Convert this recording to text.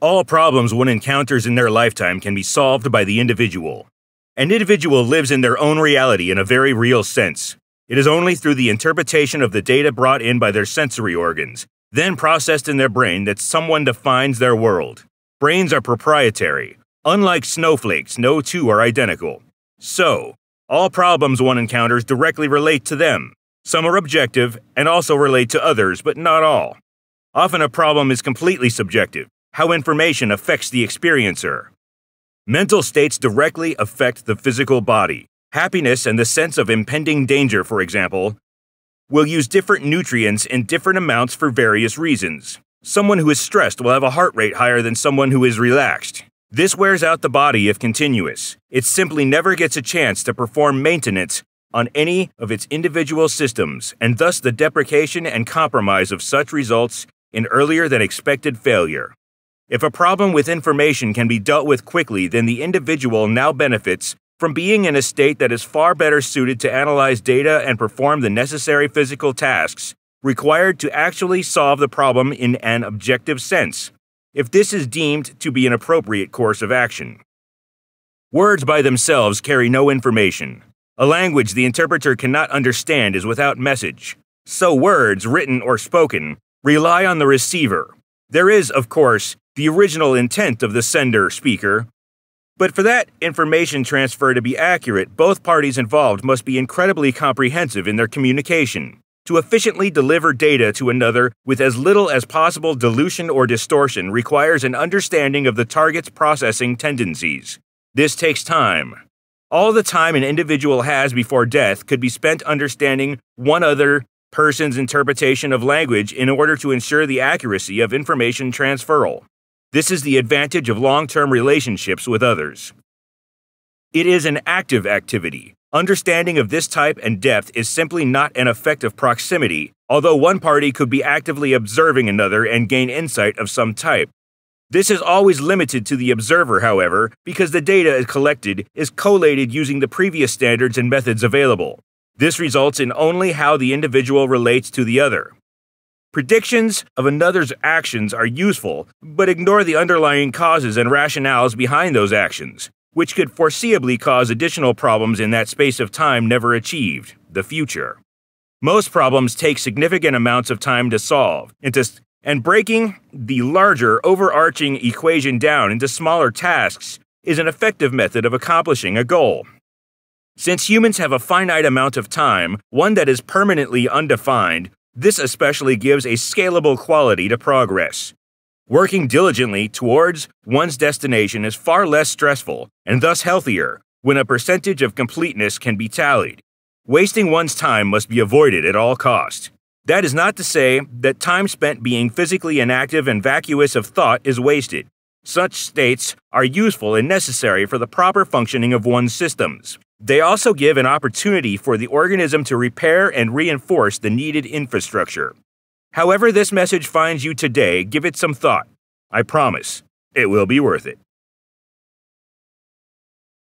All problems one encounters in their lifetime can be solved by the individual. An individual lives in their own reality in a very real sense. It is only through the interpretation of the data brought in by their sensory organs, then processed in their brain, that someone defines their world. Brains are proprietary. Unlike snowflakes, no two are identical. So, all problems one encounters directly relate to them. Some are objective and also relate to others, but not all. Often a problem is completely subjective, how information affects the experiencer. Mental states directly affect the physical body. Happiness and the sense of impending danger, for example, will use different nutrients in different amounts for various reasons. Someone who is stressed will have a heart rate higher than someone who is relaxed. This wears out the body if continuous. It simply never gets a chance to perform maintenance on any of its individual systems, and thus the deprecation and compromise of such results in earlier than expected failure. If a problem with information can be dealt with quickly, then the individual now benefits from being in a state that is far better suited to analyze data and perform the necessary physical tasks required to actually solve the problem in an objective sense if this is deemed to be an appropriate course of action. Words by themselves carry no information. A language the interpreter cannot understand is without message. So words, written or spoken, rely on the receiver. There is, of course, the original intent of the sender speaker. But for that information transfer to be accurate, both parties involved must be incredibly comprehensive in their communication to efficiently deliver data to another with as little as possible dilution or distortion requires an understanding of the target's processing tendencies. This takes time. All the time an individual has before death could be spent understanding one other person's interpretation of language in order to ensure the accuracy of information transferal. This is the advantage of long term relationships with others. It is an active activity, Understanding of this type and depth is simply not an effect of proximity, although one party could be actively observing another and gain insight of some type. This is always limited to the observer, however, because the data is collected is collated using the previous standards and methods available. This results in only how the individual relates to the other. Predictions of another's actions are useful, but ignore the underlying causes and rationales behind those actions which could foreseeably cause additional problems in that space of time never achieved, the future. Most problems take significant amounts of time to solve, and breaking the larger, overarching equation down into smaller tasks is an effective method of accomplishing a goal. Since humans have a finite amount of time, one that is permanently undefined, this especially gives a scalable quality to progress. Working diligently towards one's destination is far less stressful and thus healthier when a percentage of completeness can be tallied. Wasting one's time must be avoided at all cost. That is not to say that time spent being physically inactive and vacuous of thought is wasted. Such states are useful and necessary for the proper functioning of one's systems. They also give an opportunity for the organism to repair and reinforce the needed infrastructure. However, this message finds you today, give it some thought. I promise, it will be worth it.